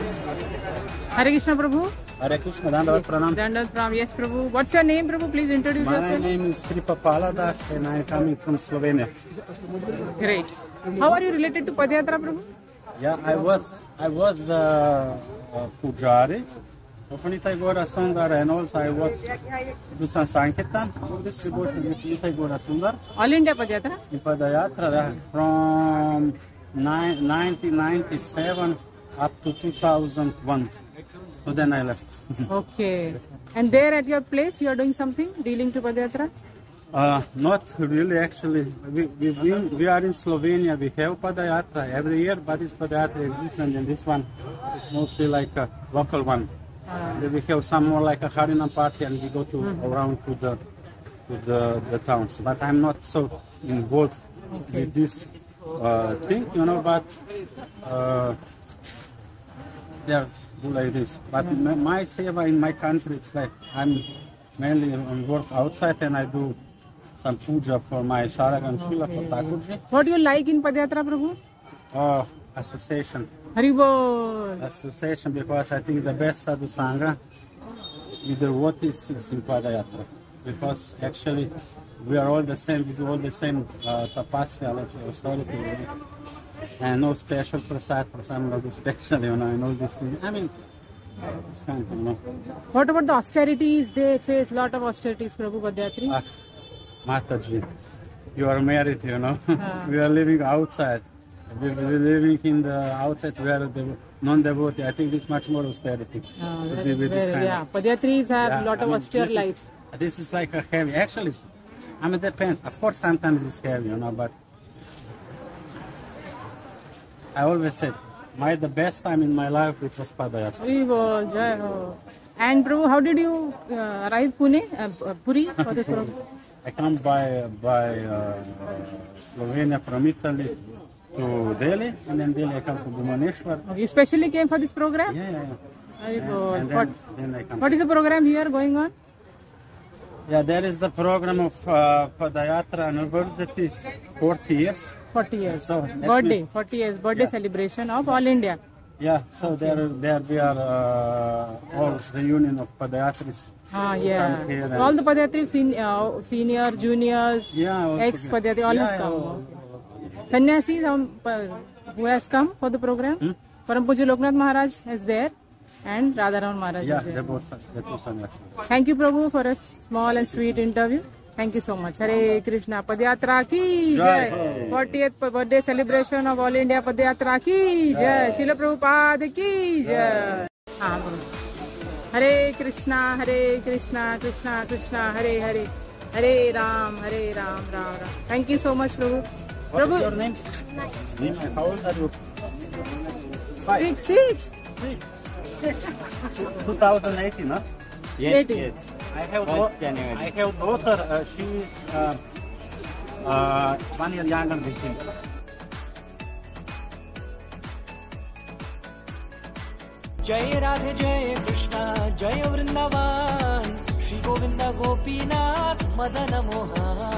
Hare Krishna Prabhu. Hare Krishna, Dandavat Pranam. Dandas from yes Prabhu. What's your name Prabhu? Please introduce My yourself. My name is Kripa Paladas and I am coming from Slovenia. Great. How are you related to Padyatra Prabhu? Yeah, I was I was the uh, Pujari of Nitai Gora Sundar and also I was do some Sankirtan distribution with Nitai Gora Sundar All India Padyatra? in Padayatra yeah, from nine, 1997 up to 2001. So then I left. Okay. And there at your place you are doing something dealing to Padyatra? Uh, not really, actually. We, we, we, we are in Slovenia. We have Padayatra every year, but this Padayatra is different than this one. It's mostly like a local one. we have some more like a Harinam party and we go to around to the to the, the towns. But I'm not so involved with this uh, thing, you know, but uh, they're do like this. But my, my seva in my country, it's like I'm mainly on work outside and I do some puja for my Shalagram Shila for Thakurji. What do you like in Padyatra Prabhu? Oh, association. Haribol. Association because I think the best sadhu sangha with is, is in Padayatra. Because actually we are all the same, we do all the same uh, tapasya, let's say, austerity. And no special prasad for some of the special, you know, and all these things. I mean, it's kind of, you know. What about the austerities? They face a lot of austerities, Prabhu Padyatri. Ah, Mataji, you are married, you know. we are living outside. We are living in the outside where the non-devotee. I think it's much more austerity. Uh, to very- with very- yeah, of- Padyatris have Yeah, lot I of mean, austere this is- life. This is like a heavy. Actually, I mean, depends. Of course, sometimes it's heavy, you know, but I always said, my the best time in my life it was Padayatra. Haribol, Jai Ho. And Prabhu, how did you uh, arrive Pune, uh, uh, Puri for this program? I come by by uh, Slovenia from Italy to Delhi, and then Delhi I come to Bhubaneswar. Okay, you specially came for this program? Yeah, yeah, yeah. And What, then, then I come. what is the program here going on? Yeah, there is the program of uh, Padayatra University, it's 40 years. 40 years. So, birthday, week- 40 years birthday celebration of All India. Yeah, so there, there we are uh, all the union of Padayatris. Ah, yeah. Here All the Padyatri, sen- uh, senior, juniors, Yeah, ex. Padyatri, all Yeah, have come. all- Sannyasis, um, who has come for the program? Hmm? Param Puja Loknath Maharaj is there and Radharaman Maharaj Yeah, is there. they both, they two sunglasses. Thank you, Prabhu, for a small and sweet interview. Thank you so much. Hare Krishna. Padyatra ki Jai jai. 40th birthday celebration of All India Padyatra ki jai. Srila Prabhupada ki jai. हाँ बोलो Hare Krishna Hare Krishna Krishna Krishna Hare Hare Hare Ram Hare Ram Ram Ram thank you so much Prabhu What Prabhu is your name? Name, how old are you? Six six 2018, no? Eighteen. I have First I have daughter. Uh, she is uh, uh, one year younger than him. जय राधे जय कृष्णा जय वृंदावन श्री गोविंद गोपीनाथ मदन मोहन